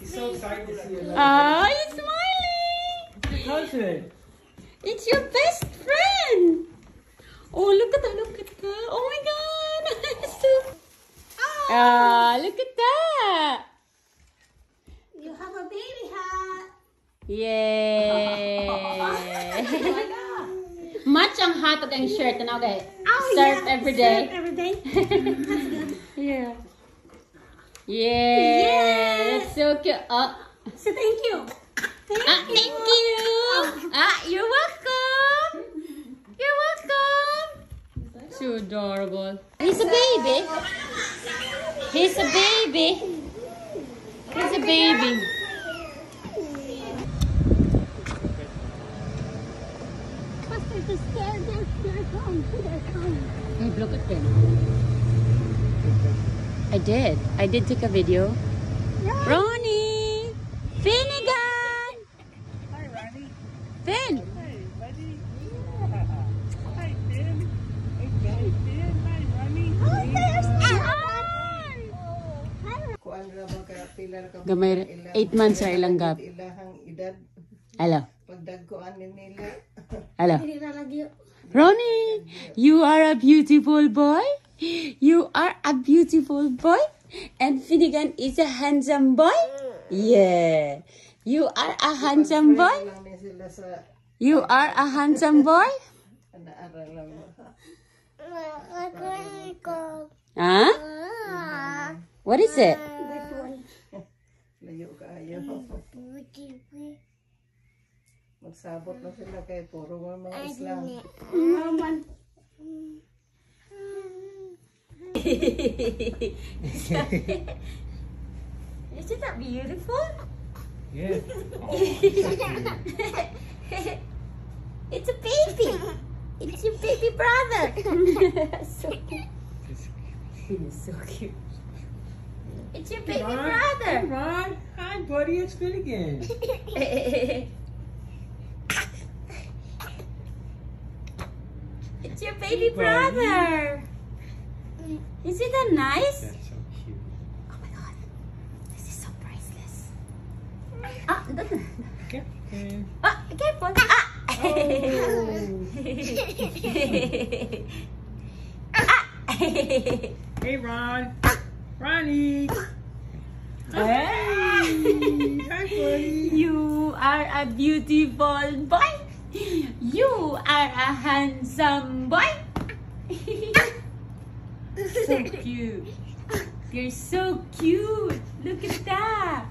He's so excited to see you. Oh, you're smiling. Touch it. It's your best friend. Oh, look at that. Look at that. Oh my god. so... Ah, look at that. You have a baby hat. Yay. Much ang hotdog ang shirt na okay. Oh, Serve yeah. every day. Serve every day. That's good. yeah. Yeah. So cute. Oh. Thank you. Thank Ah, you. thank you. Ah, you're welcome. You're welcome. So adorable. He's a baby. He's a baby. He's a baby. Faster to scare them. They're coming. They're coming. Hey, look at them. I did. I did take a video. Ronnie! Finnegan! Hi, Ronnie. Finn! Hey, buddy. Hi, Finn. Hey, Finn. Finn. Hi, Ronnie. Kuan ra ka pila ra ka Gamay. Eight months ra ilang gap. ilahang edad Hello. pagdagkoan ni nila. Hello. Hindi na lagi. Ronnie, you are a beautiful boy. You are a beautiful boy. And Finnegan is a handsome boy. Yeah. You are a handsome boy. Lang ni sila sa You are a handsome boy. Huh? Ah. What is it? Magsabot na sila kay puro mga Islam. Naman. Isn't that beautiful? Yes. It's a baby. It's your baby brother. so cute. He is so cute. It's your baby Ron, brother. Ron. Hi, buddy. It's Finnegan. it's your baby Buddy. brother. Isn't that nice? That's so cute. Oh my god. This is so priceless. Ah, doesn't. Yeah. Finn. Ah, careful. Ah. Hey, Ron. Ronnie. Hey. Hi, buddy. You are a beautiful boy. You are a handsome boy. so cute. You're so cute. Look at that.